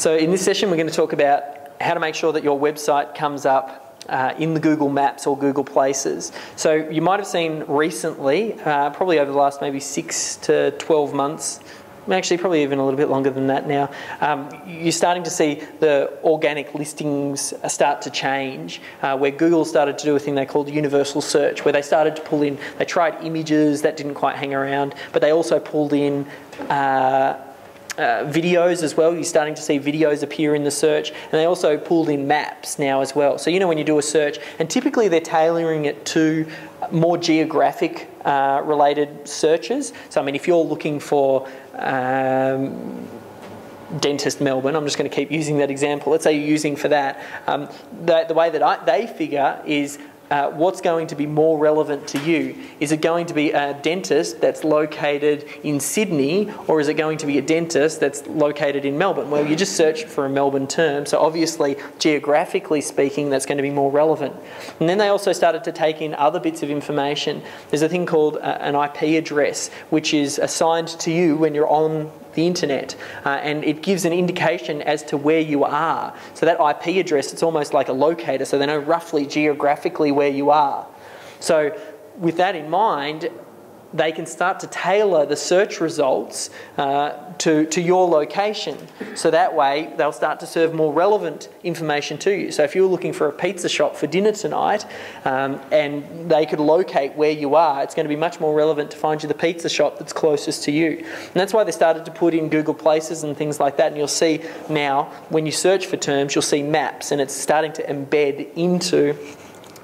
So in this session, we're going to talk about how to make sure that your website comes up uh, in the Google Maps or Google Places. So you might have seen recently, uh, probably over the last maybe six to 12 months, actually probably even a little bit longer than that now, um, you're starting to see the organic listings start to change, uh, where Google started to do a thing they called universal search, where they started to pull in, they tried images, that didn't quite hang around, but they also pulled in uh, uh, videos as well. You're starting to see videos appear in the search, and they also pulled in maps now as well. So you know when you do a search, and typically they're tailoring it to more geographic uh, related searches. So I mean, if you're looking for um, dentist Melbourne, I'm just going to keep using that example. Let's say you're using for that. Um, the, the, way that I, they figure is uh, what's going to be more relevant to you? Is it going to be a dentist that's located in Sydney, or is it going to be a dentist that's located in Melbourne? Well, you just search for a Melbourne term, so obviously, geographically speaking, that's going to be more relevant. And then they also started to take in other bits of information. There's a thing called uh, an IP address, which is assigned to you when you're on the internet, uh, and it gives an indication as to where you are. So that IP address, it's almost like a locator, so they know roughly geographically where you are. So with that in mind, they can start to tailor the search results uh, to, to your location. So that way, they'll start to serve more relevant information to you. So if you're looking for a pizza shop for dinner tonight um, and they could locate where you are, it's going to be much more relevant to find you the pizza shop that's closest to you. And that's why they started to put in Google Places and things like that. And you'll see now, when you search for terms, you'll see maps and it's starting to embed into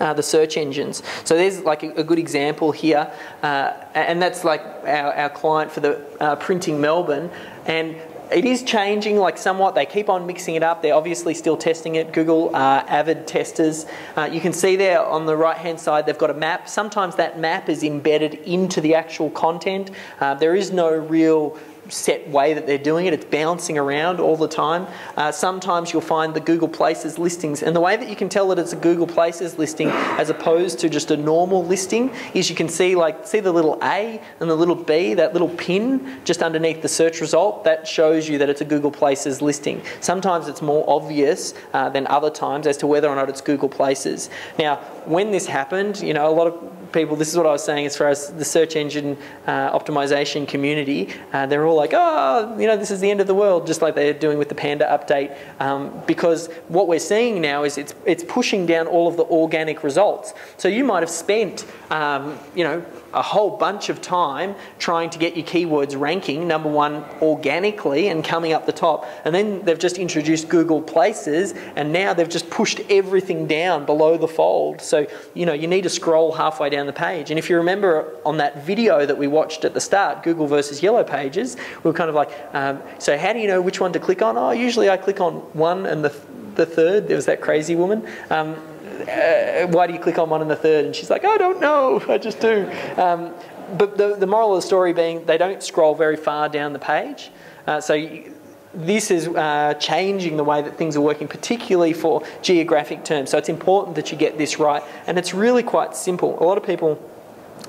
uh, the search engines. So there's like a, a good example here, uh, and that's like our, our client for the uh, printing Melbourne. And it is changing like somewhat. They keep on mixing it up. They're obviously still testing it. Google are avid testers. Uh, you can see there on the right hand side they've got a map. Sometimes that map is embedded into the actual content. Uh, there is no real set way that they're doing it. It's bouncing around all the time. Uh, sometimes you'll find the Google Places listings, and the way that you can tell that it's a Google Places listing as opposed to just a normal listing is you can see like see the little A and the little B, that little pin just underneath the search result. That shows you that it's a Google Places listing. Sometimes it's more obvious uh, than other times as to whether or not it's Google Places. Now, when this happened, you know, a lot of people, this is what I was saying as far as the search engine uh, optimization community, uh, they're all like, oh, you know, this is the end of the world, just like they're doing with the Panda update. Um, because what we're seeing now is it's, it's pushing down all of the organic results. So you might have spent, um, you know, a whole bunch of time trying to get your keywords ranking number one organically and coming up the top. And then they've just introduced Google Places and now they've just pushed everything down below the fold. So, you know, you need to scroll halfway down the page. And if you remember on that video that we watched at the start, Google versus Yellow Pages, we were kind of like, um, so how do you know which one to click on? Oh, usually I click on one and the, the third. There was that crazy woman. Um, uh, why do you click on one and the third? And she's like, I don't know, I just do. Um, but the, the moral of the story being they don't scroll very far down the page. Uh, so you, this is uh, changing the way that things are working, particularly for geographic terms. So it's important that you get this right. And it's really quite simple. A lot of people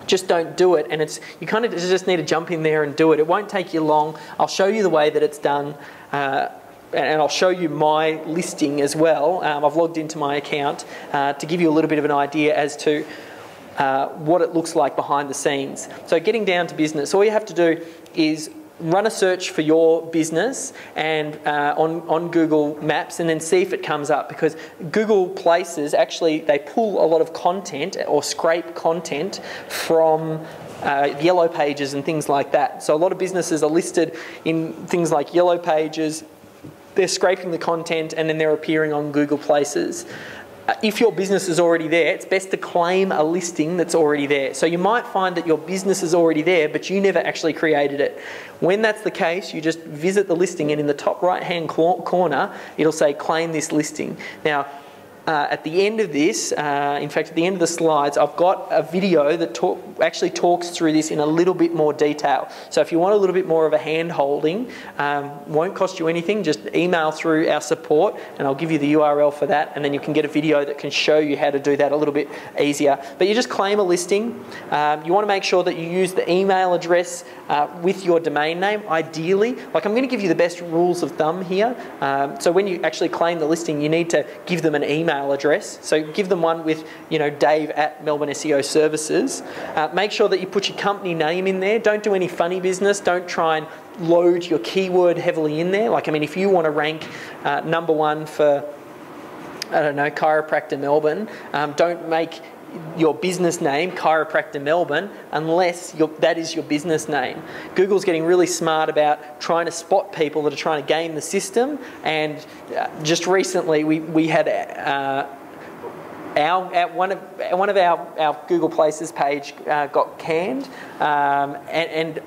just don't do it and it's you kind of just need to jump in there and do it it won't take you long i'll show you the way that it's done uh, and I'll show you my listing as well. Um, I've logged into my account uh, to give you a little bit of an idea as to uh, what it looks like behind the scenes. So, getting down to business, all you have to do is run a search for your business and uh, on, on Google Maps and then see if it comes up because Google Places actually they pull a lot of content or scrape content from uh, yellow pages and things like that. So a lot of businesses are listed in things like yellow pages, they're scraping the content and then they're appearing on Google Places. Uh, if your business is already there, it's best to claim a listing that's already there. So you might find that your business is already there, but you never actually created it. When that's the case, you just visit the listing, and in the top right hand corner, it'll say claim this listing. Now, uh, at the end of this, uh, in fact, at the end of the slides, I've got a video that talk, actually talks through this in a little bit more detail. So if you want a little bit more of a hand holding, um, won't cost you anything, just email through our support and I'll give you the URL for that and then you can get a video that can show you how to do that a little bit easier. But you just claim a listing. Um, you want to make sure that you use the email address uh, with your domain name, ideally. Like I'm going to give you the best rules of thumb here. Um, so when you actually claim the listing, you need to give them an email email address. So give them one with, you know, Dave at Melbourne SEO Services. Uh, make sure that you put your company name in there. Don't do any funny business. Don't try and load your keyword heavily in there. Like, I mean, if you want to rank uh, number one for, I don't know, chiropractor Melbourne, um, don't make your business name, Chiropractor Melbourne, unless that is your business name. Google's getting really smart about trying to spot people that are trying to game the system. And uh, just recently, we, we had uh, our, one of one of our, our Google Places page uh, got canned, um, and, and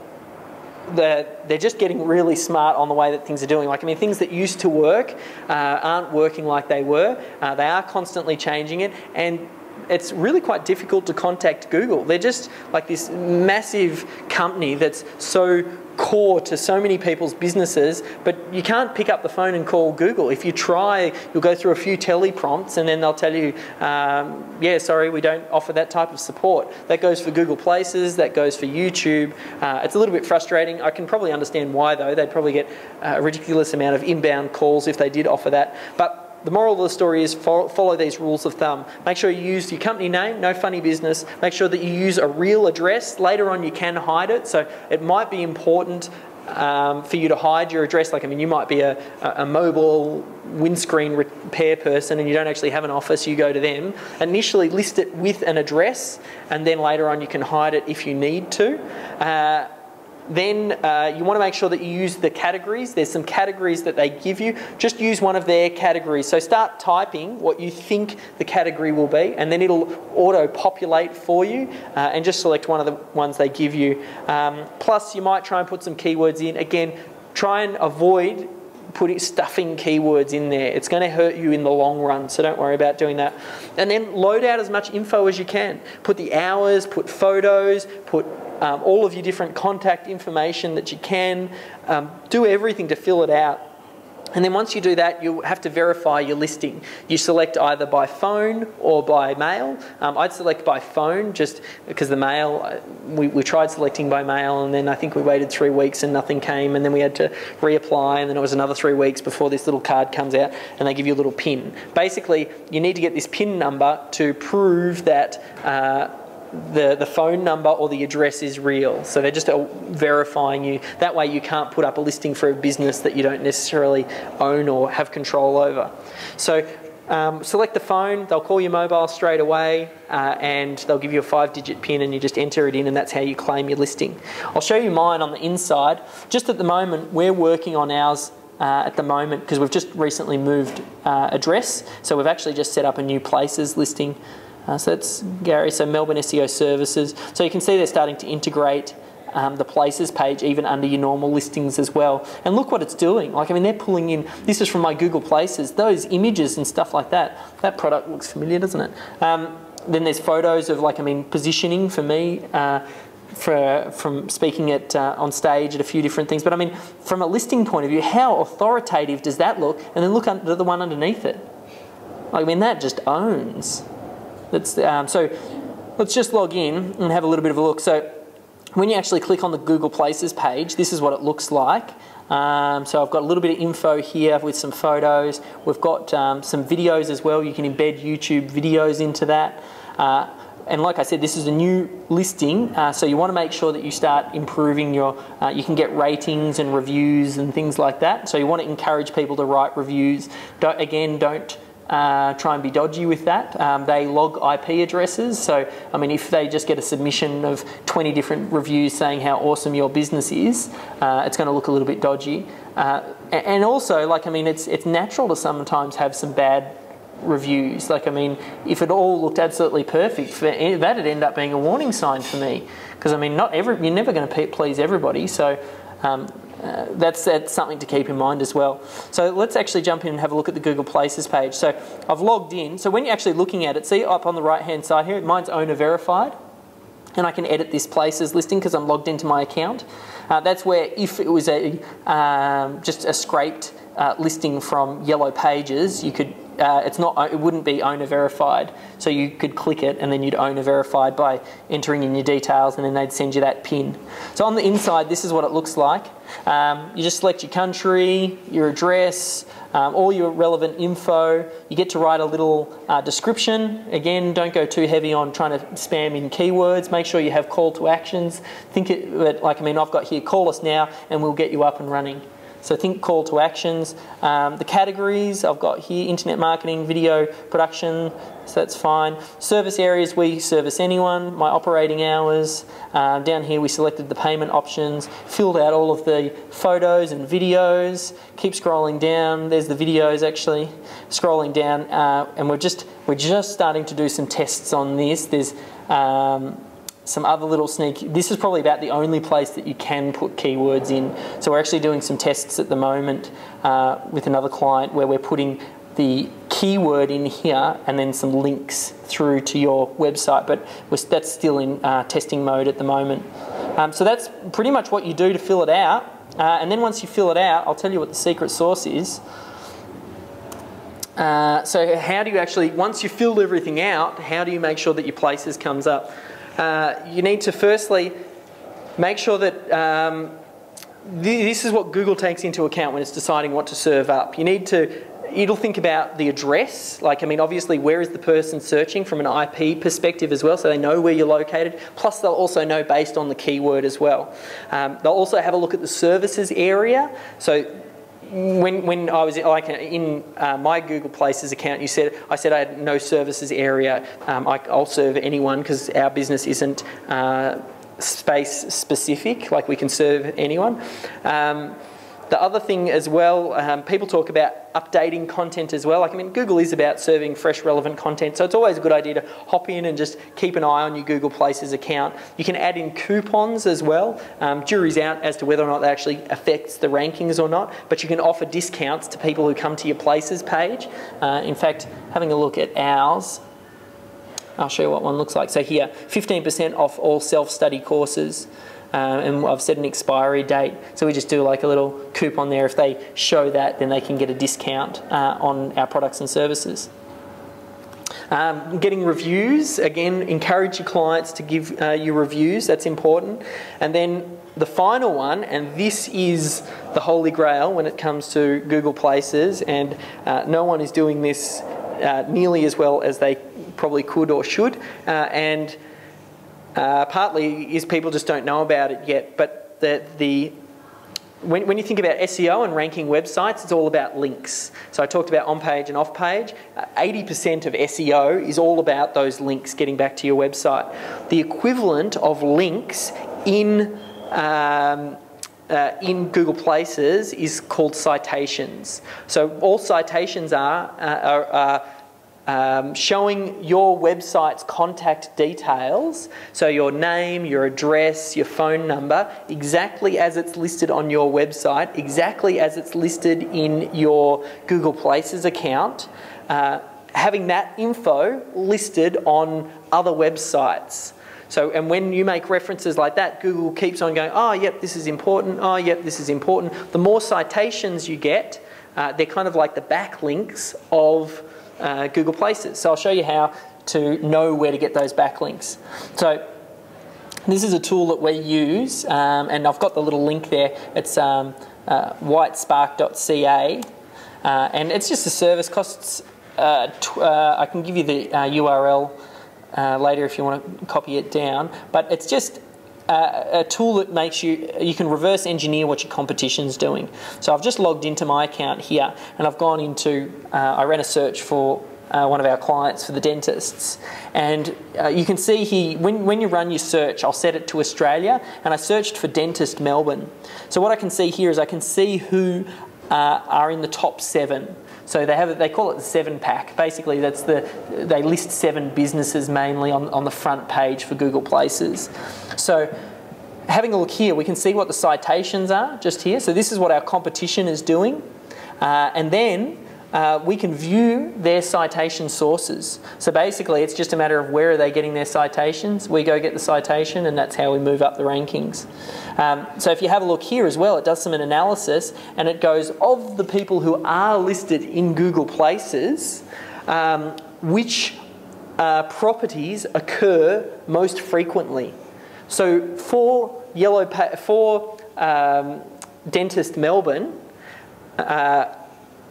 the, they're just getting really smart on the way that things are doing. Like, I mean, things that used to work uh, aren't working like they were. Uh, they are constantly changing it, and it's really quite difficult to contact Google. They're just like this massive company that's so core to so many people's businesses, but you can't pick up the phone and call Google. If you try, you'll go through a few teleprompts and then they'll tell you, um, yeah, sorry, we don't offer that type of support. That goes for Google Places, that goes for YouTube. Uh, it's a little bit frustrating. I can probably understand why, though. They'd probably get a ridiculous amount of inbound calls if they did offer that. But the moral of the story is follow these rules of thumb. Make sure you use your company name, no funny business. Make sure that you use a real address. Later on, you can hide it. So it might be important um, for you to hide your address. Like, I mean, you might be a, a mobile windscreen repair person and you don't actually have an office, you go to them. Initially, list it with an address, and then later on, you can hide it if you need to. Uh, then uh, you want to make sure that you use the categories. There's some categories that they give you. Just use one of their categories. So start typing what you think the category will be, and then it'll auto populate for you, uh, and just select one of the ones they give you. Um, plus, you might try and put some keywords in. Again, try and avoid putting stuffing keywords in there. It's going to hurt you in the long run, so don't worry about doing that. And then load out as much info as you can. Put the hours, put photos, put um, all of your different contact information that you can. Um, do everything to fill it out. And then once you do that, you have to verify your listing. You select either by phone or by mail. Um, I'd select by phone just because the mail, uh, we, we tried selecting by mail and then I think we waited three weeks and nothing came and then we had to reapply and then it was another three weeks before this little card comes out and they give you a little pin. Basically, you need to get this pin number to prove that. Uh, the, the phone number or the address is real. So they're just verifying you. That way you can't put up a listing for a business that you don't necessarily own or have control over. So um, select the phone, they'll call your mobile straight away uh, and they'll give you a five digit PIN and you just enter it in and that's how you claim your listing. I'll show you mine on the inside. Just at the moment, we're working on ours uh, at the moment because we've just recently moved uh, address. So we've actually just set up a new places listing uh, so that's Gary, so Melbourne SEO Services. So you can see they're starting to integrate um, the places page even under your normal listings as well. And look what it's doing. Like, I mean, they're pulling in, this is from my Google Places, those images and stuff like that. That product looks familiar, doesn't it? Um, then there's photos of, like, I mean, positioning for me. Uh, for, from speaking at uh, on stage at a few different things, but I mean, from a listing point of view, how authoritative does that look? And then look under the one underneath it. I mean, that just owns. Let's, um, so let's just log in and have a little bit of a look. So when you actually click on the Google Places page, this is what it looks like. Um, so I've got a little bit of info here with some photos. We've got um, some videos as well. You can embed YouTube videos into that. Uh, and like I said, this is a new listing, uh, so you want to make sure that you start improving your. Uh, you can get ratings and reviews and things like that. So you want to encourage people to write reviews. Don't, again, don't uh, try and be dodgy with that. Um, they log IP addresses, so I mean, if they just get a submission of 20 different reviews saying how awesome your business is, uh, it's going to look a little bit dodgy. Uh, and also, like I mean, it's it's natural to sometimes have some bad reviews. Like I mean, if it all looked absolutely perfect, for, that'd end up being a warning sign for me. Because I mean, not every you're never going to please everybody, so um, uh, that's, that's something to keep in mind as well. So let's actually jump in and have a look at the Google Places page. So I've logged in. So when you're actually looking at it, see up on the right hand side here, mine's owner verified. And I can edit this places listing because I'm logged into my account. Uh, that's where if it was a um, just a scraped uh, listing from Yellow Pages, you could uh, it's not it wouldn't be owner verified. So you could click it and then you'd owner verified by entering in your details and then they'd send you that pin. So on the inside, this is what it looks like. Um, you just select your country, your address, um, all your relevant info. You get to write a little uh, description. Again, don't go too heavy on trying to spam in keywords. Make sure you have call to actions. Think it like I mean, I've got here, call us now, and we'll get you up and running. So think call to actions. Um, the categories I've got here, internet marketing, video production, so that's fine. Service areas, we service anyone. My operating hours. Um, down here we selected the payment options, filled out all of the photos and videos. Keep scrolling down. There's the videos actually. Scrolling down, uh, and we're just we're just starting to do some tests on this. There's um, some other little sneak. This is probably about the only place that you can put keywords in. So we're actually doing some tests at the moment uh, with another client where we're putting the keyword in here and then some links through to your website. But that's still in uh, testing mode at the moment. Um, so that's pretty much what you do to fill it out. Uh, and then once you fill it out, I'll tell you what the secret sauce is. Uh, so how do you actually, once you've filled everything out, how do you make sure that your places comes up? Uh, you need to firstly make sure that um, th this is what Google takes into account when it's deciding what to serve up. You need to it'll think about the address. Like, I mean, obviously, where is the person searching from an IP perspective as well, so they know where you're located. Plus, they'll also know based on the keyword as well. Um, they'll also have a look at the services area. So when, when I was like in uh, my Google Places account, you said I said I had no services area. Um, I, will serve anyone because our business isn't uh, space specific. Like we can serve anyone. Um, the other thing as well, um, people talk about updating content as well. Like, I mean, Google is about serving fresh, relevant content, so it's always a good idea to hop in and just keep an eye on your Google Places account. You can add in coupons as well. Um, jury's out as to whether or not that actually affects the rankings or not, but you can offer discounts to people who come to your Places page. Uh, in fact, having a look at ours, I'll show you what one looks like. So here, 15% off all self-study courses. Um, and I've set an expiry date. So we just do like a little coupon there. If they show that, then they can get a discount uh, on our products and services. Um, getting reviews, again, encourage your clients to give uh, you reviews, that's important. And then the final one, and this is the holy grail when it comes to Google Places, and uh, no one is doing this uh, nearly as well as they probably could or should. Uh, and uh, partly is people just don't know about it yet, but the, the when, when, you think about SEO and ranking websites, it's all about links. So I talked about on page and off page. Uh, 80% of SEO is all about those links getting back to your website. The equivalent of links in um, uh, in Google Places is called citations. So all citations are, uh, are, are um, showing your website's contact details, so your name, your address, your phone number, exactly as it's listed on your website, exactly as it's listed in your Google Places account, uh, having that info listed on other websites. So, and when you make references like that, Google keeps on going, oh, yep, this is important, oh, yep, this is important. The more citations you get, uh, they're kind of like the backlinks of uh, Google Places. So I'll show you how to know where to get those backlinks. So this is a tool that we use, um, and I've got the little link there. It's um, uh, whitespark.ca, uh, and it's just a service. Costs. Uh, uh, I can give you the URL uh, later if you want to copy it down, but it's just a tool that makes you you can reverse engineer what your competition's doing. So I've just logged into my account here, and I've gone into uh, I ran a search for. Uh, one of our clients for the dentists, and uh, you can see here when, when you run your search, I'll set it to Australia, and I searched for dentist Melbourne. So what I can see here is I can see who uh, are in the top seven. So they have they call it the seven pack. Basically, that's the they list seven businesses mainly on, on the front page for Google Places. So having a look here, we can see what the citations are just here. So this is what our competition is doing. Uh, and then uh, we can view their citation sources. So basically, it's just a matter of where are they getting their citations. We go get the citation, and that's how we move up the rankings. Um, so if you have a look here as well, it does some analysis, and it goes of the people who are listed in Google Places, um, which uh, properties occur most frequently. So for yellow for um, dentist Melbourne. Uh,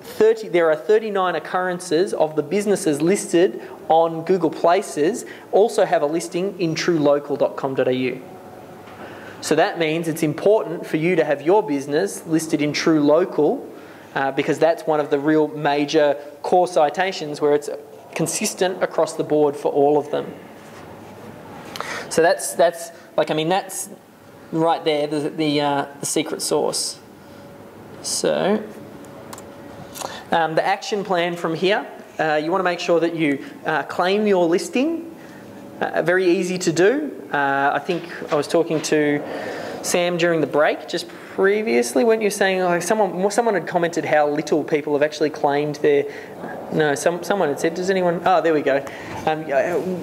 30, there are 39 occurrences of the businesses listed on Google Places also have a listing in truelocal.com.au. So that means it's important for you to have your business listed in True Local uh, because that's one of the real major core citations where it's consistent across the board for all of them. So that's that's like I mean that's right there the the, uh, the secret sauce. So um, the action plan from here, uh, you want to make sure that you uh, claim your listing. Uh, very easy to do. Uh, I think I was talking to Sam during the break just previously when you saying like someone someone had commented how little people have actually claimed their no some someone had said does anyone oh there we go um,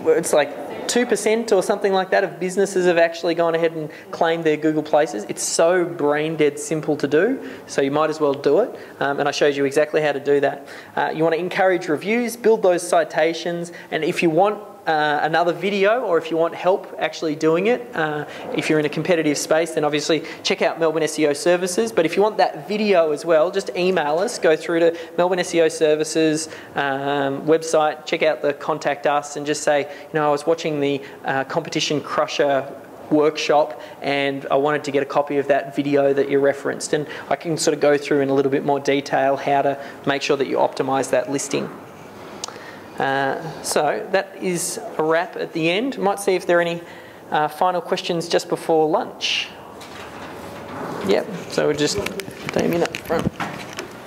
it's like 2% or something like that of businesses have actually gone ahead and claimed their Google Places. It's so brain dead simple to do, so you might as well do it. Um, and I showed you exactly how to do that. Uh, you want to encourage reviews, build those citations, and if you want uh, another video or if you want help actually doing it, uh, if you're in a competitive space, then obviously check out Melbourne SEO Services. But if you want that video as well, just email us, go through to Melbourne SEO Services um, website, check out the contact us, and just say, you know, I was watching the uh, Competition Crusher workshop and I wanted to get a copy of that video that you referenced and I can sort of go through in a little bit more detail how to make sure that you optimize that listing. Uh, so that is a wrap at the end. Might see if there are any uh, final questions just before lunch. Yep, so we're just Damien up front.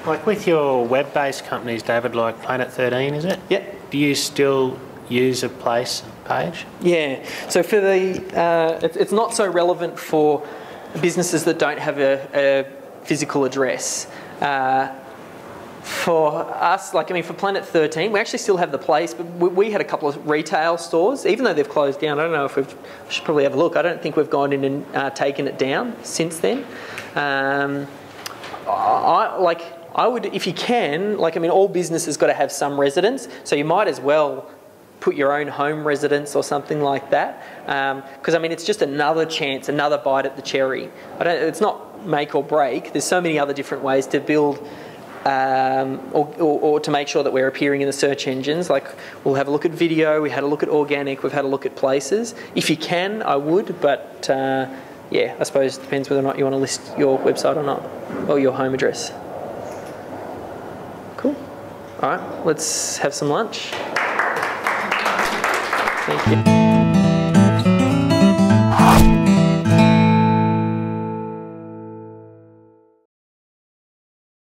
Like with your web-based companies, David, like Planet 13, is it? Yep. Do you still use a place page? Yeah. So for the, uh, it's, it's not so relevant for businesses that don't have a, a physical address. Uh, for us, like I mean, for Planet 13, we actually still have the place, but we, we, had a couple of retail stores, even though they've closed down. I don't know if we should probably have a look. I don't think we've gone in and uh, taken it down since then. Um, I like I would, if you can, like I mean, all businesses got to have some residence, so you might as well put your own home residence or something like that. Because um, I mean, it's just another chance, another bite at the cherry. I don't. It's not make or break. There's so many other different ways to build um, or, or, or, to make sure that we're appearing in the search engines. Like we'll have a look at video, we had a look at organic, we've had a look at places. If you can, I would, but uh, yeah, I suppose it depends whether or not you want to list your website or not, or your home address. Cool. All right, let's have some lunch. Thank you.